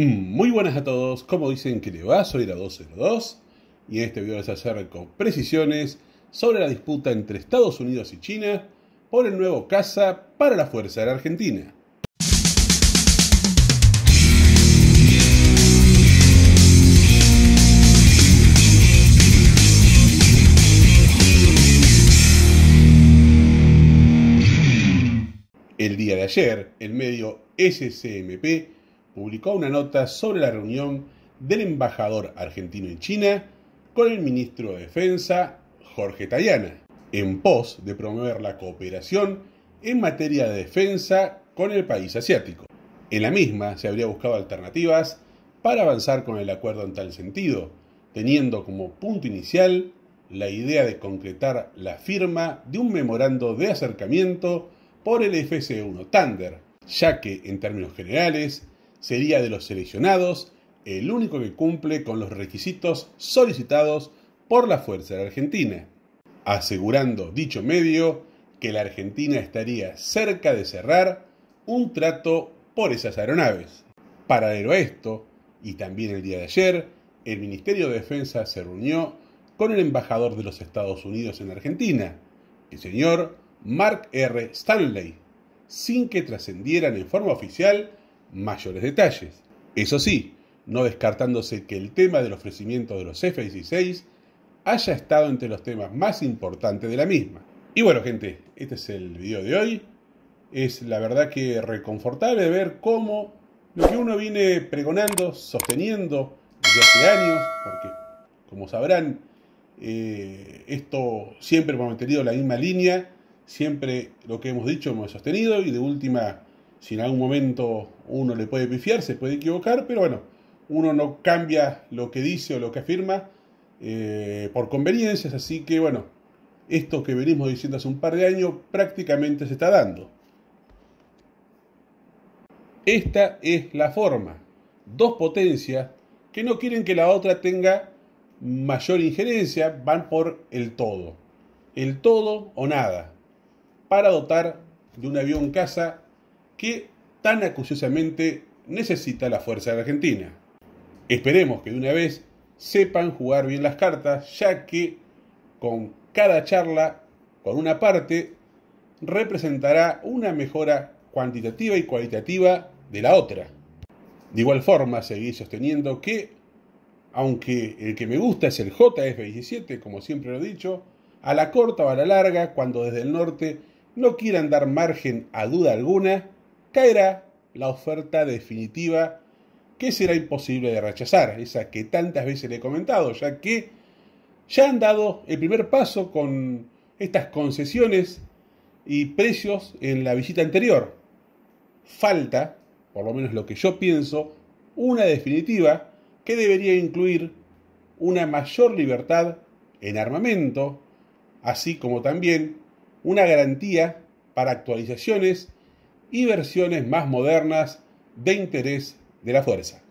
Muy buenas a todos, como dicen que le va, soy la 202 y en este video les acerco precisiones sobre la disputa entre Estados Unidos y China por el nuevo caza para la Fuerza Aérea Argentina. El día de ayer, el medio SCMP publicó una nota sobre la reunión del embajador argentino en China con el ministro de Defensa, Jorge Tayana, en pos de promover la cooperación en materia de defensa con el país asiático. En la misma se habría buscado alternativas para avanzar con el acuerdo en tal sentido, teniendo como punto inicial la idea de concretar la firma de un memorando de acercamiento por el FC-1 Thunder, ya que, en términos generales, sería de los seleccionados el único que cumple con los requisitos solicitados por la Fuerza Argentina, asegurando dicho medio que la Argentina estaría cerca de cerrar un trato por esas aeronaves. Paralelo a esto, y también el día de ayer, el Ministerio de Defensa se reunió con el embajador de los Estados Unidos en Argentina, el señor Mark R. Stanley, sin que trascendieran en forma oficial mayores detalles. Eso sí, no descartándose que el tema del ofrecimiento de los F-16 haya estado entre los temas más importantes de la misma. Y bueno, gente, este es el video de hoy. Es la verdad que reconfortable ver cómo lo que uno viene pregonando, sosteniendo desde hace años, porque como sabrán, eh, esto siempre hemos mantenido la misma línea, siempre lo que hemos dicho hemos sostenido y de última si en algún momento uno le puede pifiar, se puede equivocar, pero bueno, uno no cambia lo que dice o lo que afirma eh, por conveniencias, así que bueno, esto que venimos diciendo hace un par de años prácticamente se está dando. Esta es la forma. Dos potencias que no quieren que la otra tenga mayor injerencia, van por el todo. El todo o nada. Para dotar de un avión caza que tan acuciosamente necesita la fuerza de Argentina. Esperemos que de una vez sepan jugar bien las cartas, ya que con cada charla, con una parte, representará una mejora cuantitativa y cualitativa de la otra. De igual forma, seguir sosteniendo que, aunque el que me gusta es el JF-17, como siempre lo he dicho, a la corta o a la larga, cuando desde el norte no quieran dar margen a duda alguna, caerá la oferta definitiva que será imposible de rechazar, esa que tantas veces le he comentado, ya que ya han dado el primer paso con estas concesiones y precios en la visita anterior. Falta, por lo menos lo que yo pienso, una definitiva que debería incluir una mayor libertad en armamento, así como también una garantía para actualizaciones y versiones más modernas de interés de la fuerza.